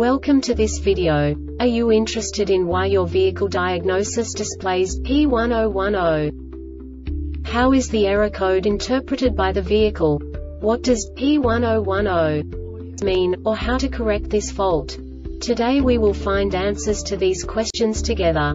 Welcome to this video. Are you interested in why your vehicle diagnosis displays P1010? How is the error code interpreted by the vehicle? What does P1010 mean, or how to correct this fault? Today we will find answers to these questions together.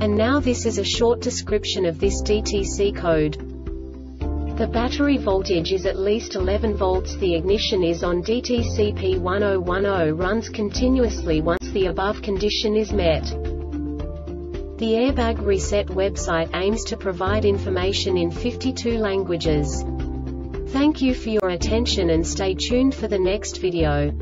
And now this is a short description of this DTC code. The battery voltage is at least 11 volts The ignition is on DTC P1010 runs continuously once the above condition is met. The Airbag Reset website aims to provide information in 52 languages. Thank you for your attention and stay tuned for the next video.